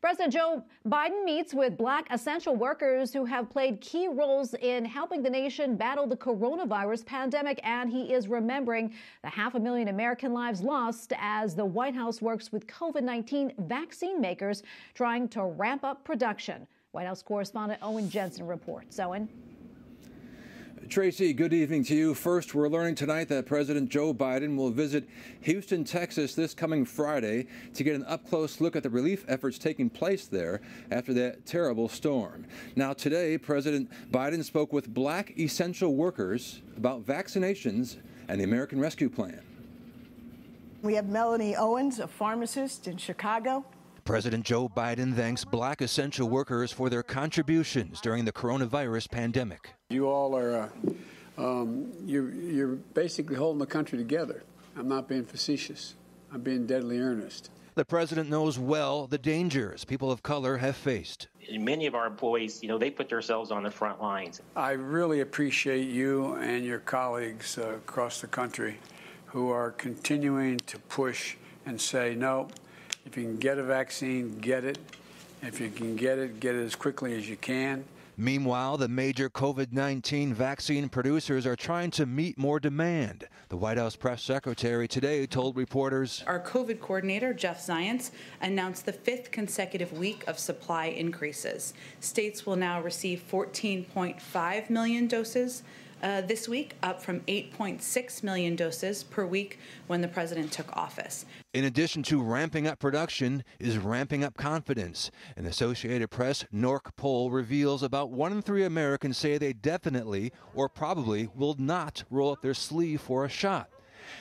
President Joe Biden meets with black essential workers who have played key roles in helping the nation battle the coronavirus pandemic, and he is remembering the half a million American lives lost as the White House works with COVID 19 vaccine makers trying to ramp up production. White House correspondent Owen Jensen reports. Owen. Tracy, good evening to you. First, we're learning tonight that President Joe Biden will visit Houston, Texas this coming Friday to get an up close look at the relief efforts taking place there after that terrible storm. Now, today, President Biden spoke with black essential workers about vaccinations and the American Rescue Plan. We have Melanie Owens, a pharmacist in Chicago. President Joe Biden thanks black essential workers for their contributions during the coronavirus pandemic. You all are, uh, um, you're, you're basically holding the country together. I'm not being facetious, I'm being deadly earnest. The president knows well the dangers people of color have faced. Many of our employees, you know, they put themselves on the front lines. I really appreciate you and your colleagues uh, across the country who are continuing to push and say, no, if you can get a vaccine, get it. If you can get it, get it as quickly as you can. Meanwhile, the major COVID 19 vaccine producers are trying to meet more demand. The White House press secretary today told reporters Our COVID coordinator, Jeff Zients, announced the fifth consecutive week of supply increases. States will now receive 14.5 million doses uh, this week, up from 8.6 million doses per week when the president took office. In addition to ramping up production, is ramping up confidence. An Associated Press NORC poll reveals about one in three Americans say they definitely or probably will not roll up their sleeve for a shot.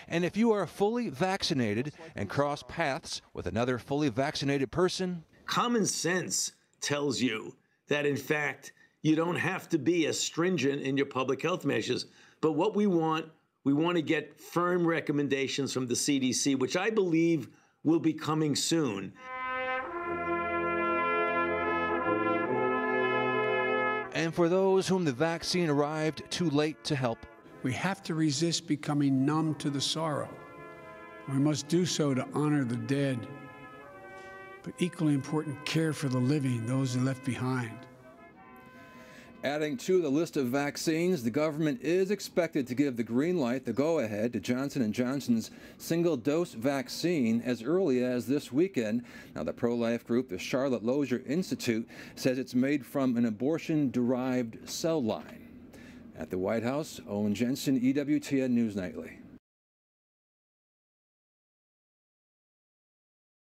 And if you are fully vaccinated and cross paths with another fully vaccinated person, common sense tells you that, in fact, you don't have to be as stringent in your public health measures. But what we want, we want to get firm recommendations from the CDC, which I believe will be coming soon. And for those whom the vaccine arrived too late to help, we have to resist becoming numb to the sorrow. We must do so to honor the dead, but equally important, care for the living, those left behind. Adding to the list of vaccines, the government is expected to give the green light, the go-ahead, to Johnson & Johnson's single-dose vaccine as early as this weekend. Now, the pro-life group, the Charlotte Lozier Institute, says it's made from an abortion-derived cell line. At the White House, Owen Jensen, EWTN News Nightly.